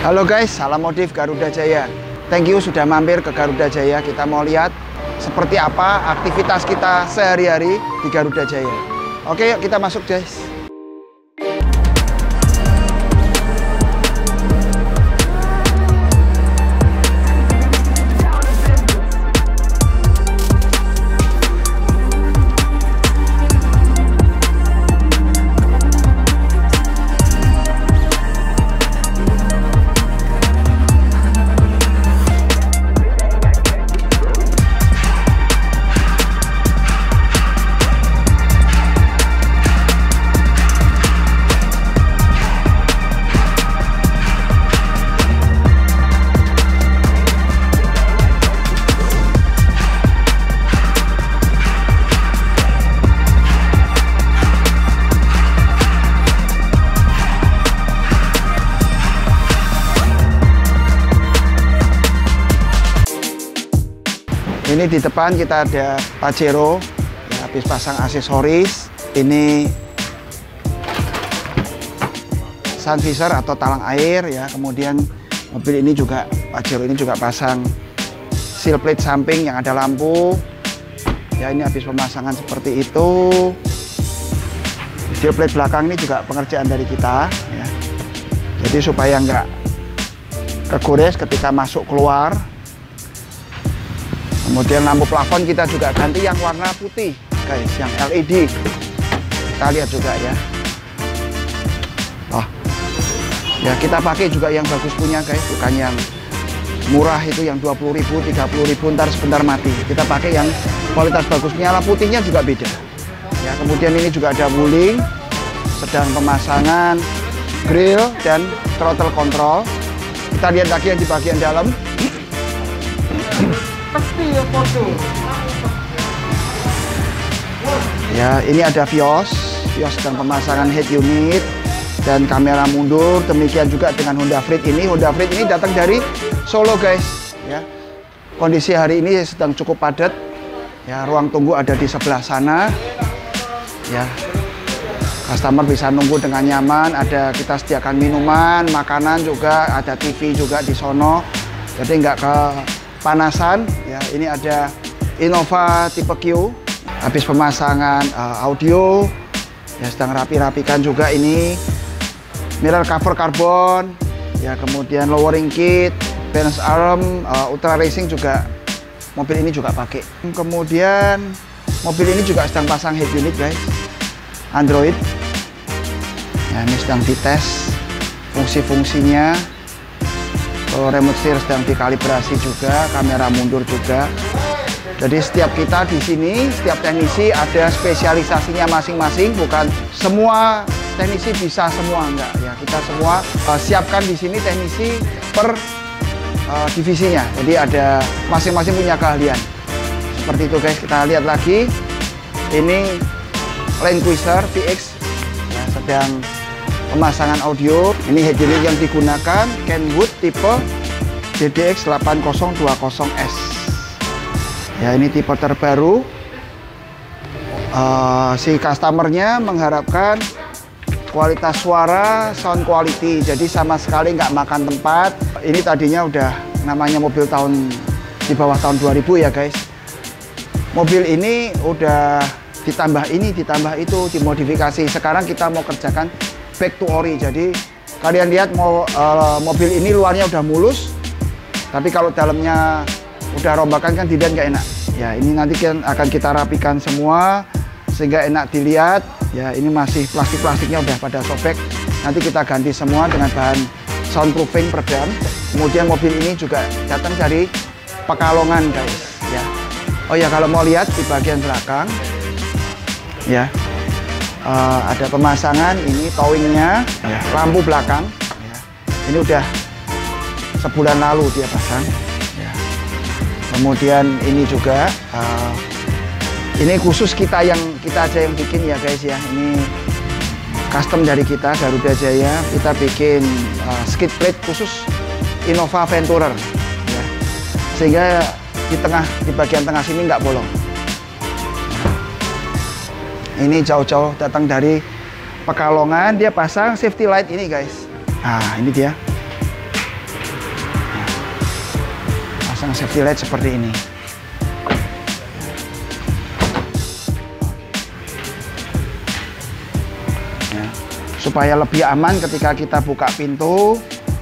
Halo guys, salam modif Garuda Jaya. Thank you sudah mampir ke Garuda Jaya. Kita mau lihat seperti apa aktivitas kita sehari-hari di Garuda Jaya. Oke, yuk kita masuk guys. Ini di depan kita ada Pajero, ya, habis pasang aksesoris. Ini sun visor atau talang air ya. Kemudian mobil ini juga Pajero ini juga pasang seal plate samping yang ada lampu. Ya ini habis pemasangan seperti itu. Seal plate belakang ini juga pengerjaan dari kita ya. Jadi supaya nggak kegores ketika masuk keluar Kemudian lampu plafon kita juga ganti yang warna putih, guys, yang LED. Kita lihat juga ya. Oh, ya kita pakai juga yang bagus punya, guys, bukan yang murah itu yang 20.000, 30.000 ntar sebentar mati. Kita pakai yang kualitas bagusnya, lampu putihnya juga beda. Ya, kemudian ini juga ada wuling, sedang pemasangan grill dan throttle control. Kita lihat lagi yang di bagian dalam pasti ya foto. Ya, ini ada Vios, Vios dan pemasangan head unit dan kamera mundur. Demikian juga dengan Honda Freed ini. Honda Freed ini datang dari Solo, guys. Ya, kondisi hari ini sedang cukup padat. Ya, ruang tunggu ada di sebelah sana. Ya, customer bisa nunggu dengan nyaman. Ada kita sediakan minuman, makanan juga, ada TV juga di sono. Jadi nggak ke panasan. Ya ini ada Innova tipe Q. Habis pemasangan uh, audio. Ya sedang rapi-rapikan juga ini. Mirror cover karbon ya kemudian lowering kit balance arm uh, ultra racing juga. Mobil ini juga pakai. Kemudian mobil ini juga sedang pasang head unit guys. Android. Ya ini sedang dites fungsi-fungsinya remote steer sedang dikalibrasi juga, kamera mundur juga. Jadi setiap kita di sini, setiap teknisi ada spesialisasinya masing-masing, bukan semua teknisi bisa semua enggak ya. Kita semua uh, siapkan di sini teknisi per uh, divisinya. Jadi ada masing-masing punya keahlian. Seperti itu guys, kita lihat lagi. Ini Land VX ya, sedang pemasangan audio. Ini head unit yang digunakan Kenwood tipe DDX 8020S. Ya ini tipe terbaru. Uh, si customernya mengharapkan kualitas suara, sound quality. Jadi sama sekali nggak makan tempat. Ini tadinya udah namanya mobil tahun di bawah tahun 2000 ya guys. Mobil ini udah ditambah ini, ditambah itu, dimodifikasi. Sekarang kita mau kerjakan back to ori. Jadi kalian lihat mau uh, mobil ini luarnya udah mulus, tapi kalau dalamnya udah rombakan kan dilihat nggak enak. Ya ini nanti kan akan kita rapikan semua sehingga enak dilihat. Ya ini masih plastik-plastiknya udah pada sobek. Nanti kita ganti semua dengan bahan soundproofing peredam. Kemudian mobil ini juga datang dari Pekalongan guys. Ya. Oh ya kalau mau lihat di bagian belakang, ya uh, ada pemasangan ini towingnya ya, lampu belakang. Ya. ini udah sebulan lalu dia pasang. Ya. kemudian ini juga uh, ini khusus kita yang kita aja yang bikin ya guys ya. Ini custom dari kita Garuda Jaya. Kita bikin uh, skid plate khusus Innova Venturer. Ya. sehingga di tengah di bagian tengah sini nggak bolong ini jauh-jauh datang dari Pekalongan dia pasang safety light ini guys nah ini dia pasang safety light seperti ini ya. supaya lebih aman ketika kita buka pintu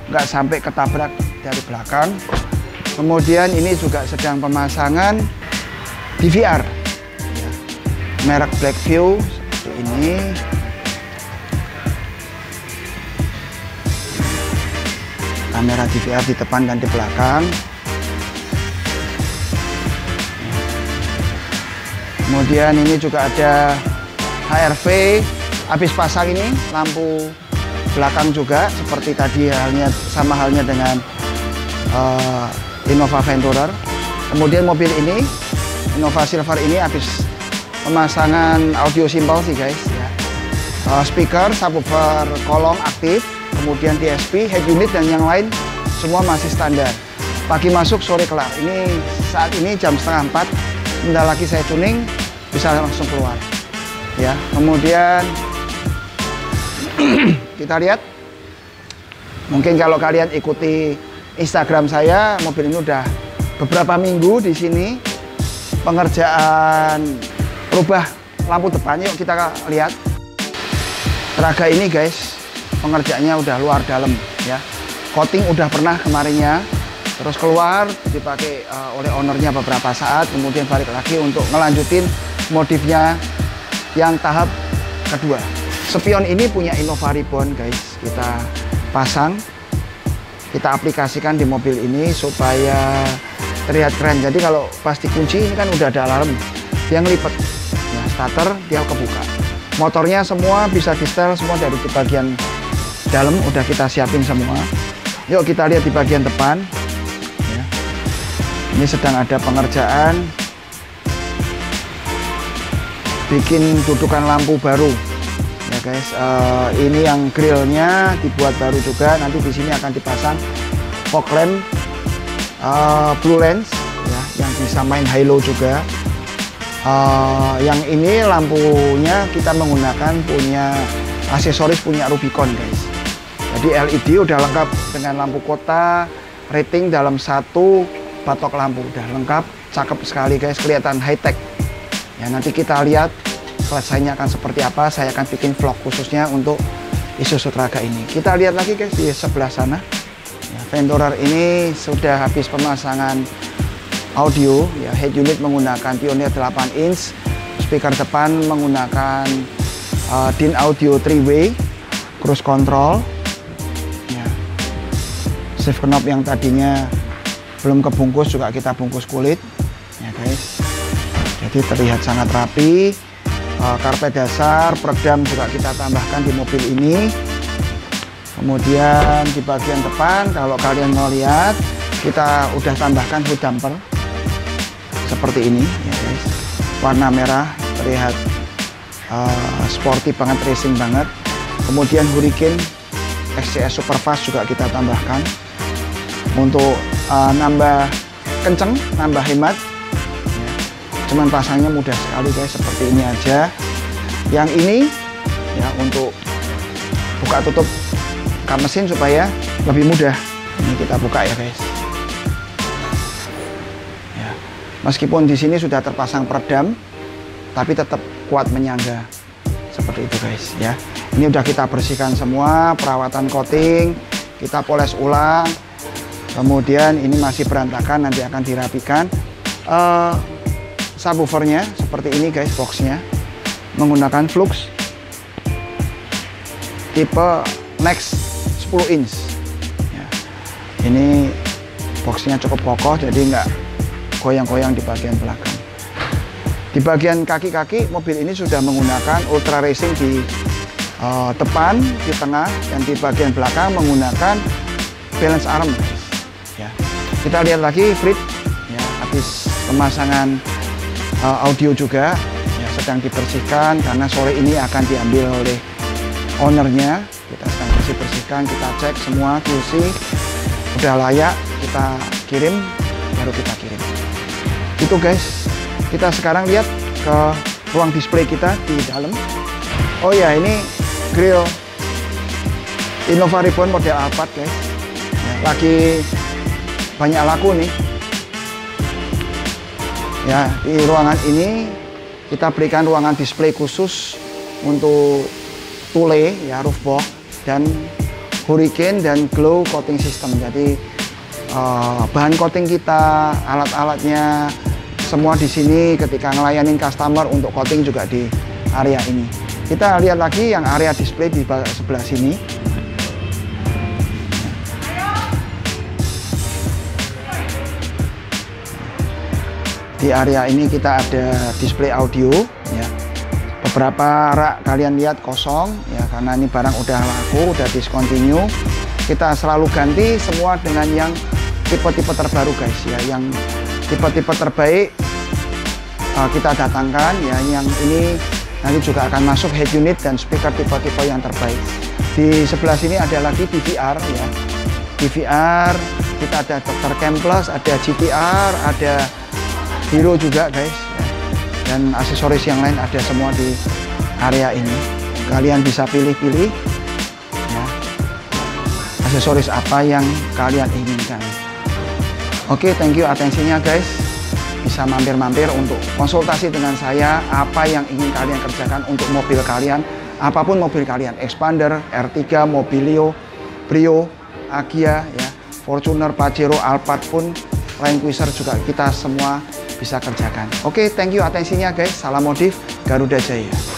nggak sampai ketabrak dari belakang kemudian ini juga sedang pemasangan DVR. Merek Blackview ini. Kamera DVR di depan dan di belakang. Kemudian ini juga ada HRV habis pasang ini lampu belakang juga seperti tadi halnya sama halnya dengan uh, Innova Venturer kemudian mobil ini Innova Silver ini habis pemasangan audio simpel sih guys ya. uh, speaker subwoofer kolong aktif kemudian DSP head unit dan yang lain semua masih standar. Pagi masuk sore kelar. Ini saat ini jam setengah empat. Sebentar lagi saya tuning bisa langsung keluar. Ya kemudian kita lihat. Mungkin kalau kalian ikuti Instagram saya mobil ini udah beberapa minggu di sini. Pengerjaan rubah lampu depan yuk kita lihat. Teraga ini guys pengerjaannya udah luar dalam ya. Coating udah pernah kemarinnya terus keluar dipakai uh, oleh ownernya beberapa saat kemudian balik lagi untuk ngelanjutin modifnya yang tahap kedua. Spion ini punya Innova Ribbon guys. Kita pasang kita aplikasikan di mobil ini supaya terlihat keren. Jadi kalau pasti kunci ini kan udah ada alarm. Yang lipet. ya starter dia kebuka. Motornya semua bisa di setel semua dari di bagian dalam udah kita siapin semua. Yuk kita lihat di bagian depan. Ya. ini sedang ada pengerjaan. Bikin dudukan lampu baru. Ya guys. Uh, ini yang grillnya dibuat baru juga. Nanti di sini akan dipasang fog lamp uh, blue lens ya yang bisa main halo juga uh, yang ini lampunya kita menggunakan punya aksesoris punya Rubicon guys. Jadi LED udah lengkap dengan lampu kota rating dalam satu batok lampu. Udah lengkap cakep sekali guys. Kelihatan high tech ya nanti kita lihat selesainya akan seperti apa. Saya akan bikin vlog khususnya untuk Isuzu Traga ini. Kita lihat lagi guys di sebelah sana. Ya, Venturer ini sudah habis pemasangan audio ya head unit menggunakan Pioneer 8 inch speaker depan menggunakan uh, DIN audio 3 way cruise control ya. shift knob yang tadinya belum kebungkus juga kita bungkus kulit ya guys. Jadi terlihat sangat rapi. Uh, karpet dasar peredam juga kita tambahkan di mobil ini. Kemudian di bagian depan kalau kalian mau lihat kita udah tambahkan hood damper seperti ini ya guys. Warna merah terlihat uh, sporty banget racing banget. Kemudian Hurricane XCS Superfast juga kita tambahkan. Untuk uh, nambah kenceng nambah hemat cuman pasangnya mudah sekali guys seperti ini aja. Yang ini ya untuk buka tutup kap supaya lebih mudah. Ini kita buka ya guys meskipun di sini sudah terpasang peredam tapi tetap kuat menyangga. Seperti itu guys ya. Ini udah kita bersihkan semua perawatan coating kita poles ulang. Kemudian ini masih berantakan nanti akan dirapikan. Uh, subwoofernya seperti ini guys boxnya. Menggunakan flux. Tipe next 10 inch. Ya. ini boxnya cukup kokoh jadi nggak goyang-goyang di bagian belakang. Di bagian kaki-kaki mobil ini sudah menggunakan ultra racing di uh, depan di tengah dan di bagian belakang menggunakan balance arm. Ya. Kita lihat lagi Frit ya habis pemasangan uh, audio juga ya sedang dibersihkan karena sore ini akan diambil oleh ownernya. Kita sedang bersih bersihkan kita cek semua QC. Udah layak kita kirim baru kita kirim itu guys. Kita sekarang lihat ke ruang display kita di dalam. Oh ya ini grill Innova Ribbon model Alphard guys. Ya, lagi banyak laku nih. Ya, di ruangan ini kita berikan ruangan display khusus untuk tule ya roof box dan hurricane dan glow coating system. Jadi uh, bahan coating kita, alat-alatnya semua di sini ketika ngelayanin customer untuk coating juga di area ini. Kita lihat lagi yang area display di sebelah sini. Di area ini kita ada display audio ya. Beberapa rak kalian lihat kosong ya karena ini barang udah laku, udah discontinue. Kita selalu ganti semua dengan yang tipe-tipe terbaru guys ya, yang tipe-tipe terbaik uh, kita datangkan ya yang ini nanti juga akan masuk head unit dan speaker tipe-tipe yang terbaik. Di sebelah sini ada lagi DVR ya. DVR kita ada Dr. Cam Plus, ada GTR, ada Hero juga guys ya. dan aksesoris yang lain ada semua di area ini kalian bisa pilih-pilih ya. aksesoris apa yang kalian inginkan oke thank you atensinya guys bisa mampir-mampir untuk konsultasi dengan saya apa yang ingin kalian kerjakan untuk mobil kalian apa pun mobil kalian Expander, R3, Mobilio, Brio, Agia ya Fortuner, Pajero, Alphard pun Land Cruiser juga kita semua bisa kerjakan. Oke, thank you atensinya guys. Salam modif Garuda Jaya.